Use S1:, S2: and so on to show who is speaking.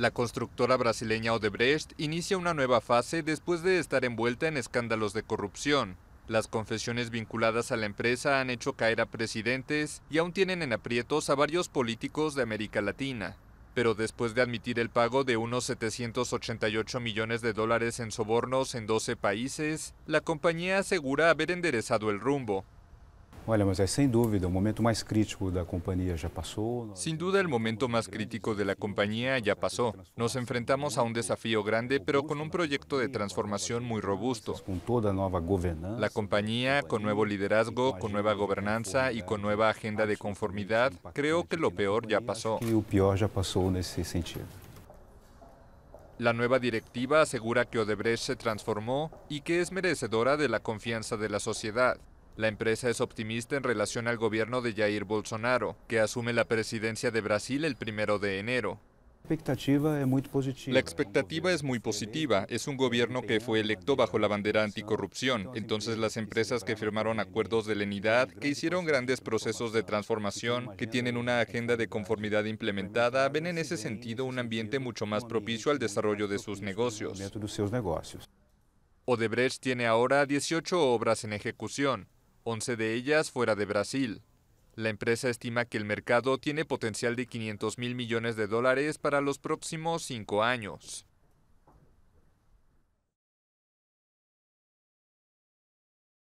S1: La constructora brasileña Odebrecht inicia una nueva fase después de estar envuelta en escándalos de corrupción. Las confesiones vinculadas a la empresa han hecho caer a presidentes y aún tienen en aprietos a varios políticos de América Latina. Pero después de admitir el pago de unos 788 millones de dólares en sobornos en 12 países, la compañía asegura haber enderezado el rumbo.
S2: Olha, mas é sem dúvida, o momento mais crítico da companhia já passou.
S1: Sin duda el momento más crítico de la compañía ya pasó. Nos enfrentamos a un desafío grande, pero con un proyecto de transformación muy robusto.
S2: Com toda a nova governança.
S1: La compañía, con nuevo liderazgo, con nueva gobernanza y con nueva agenda de conformidad, creo que lo peor ya pasó.
S2: E o pior já passou nesse sentido.
S1: La nueva directiva asegura que Odebrecht se transformó y que es merecedora de la confianza de la sociedad. La empresa es optimista en relación al gobierno de Jair Bolsonaro, que asume la presidencia de Brasil el primero de enero. La expectativa es muy positiva. Es un gobierno que fue electo bajo la bandera anticorrupción. Entonces las empresas que firmaron acuerdos de lenidad, que hicieron grandes procesos de transformación, que tienen una agenda de conformidad implementada, ven en ese sentido un ambiente mucho más propicio al desarrollo de sus negocios. Odebrecht tiene ahora 18 obras en ejecución, 11 de ellas fuera de Brasil. La empresa estima que el mercado tiene potencial de 500 mil millones de dólares para los próximos cinco años.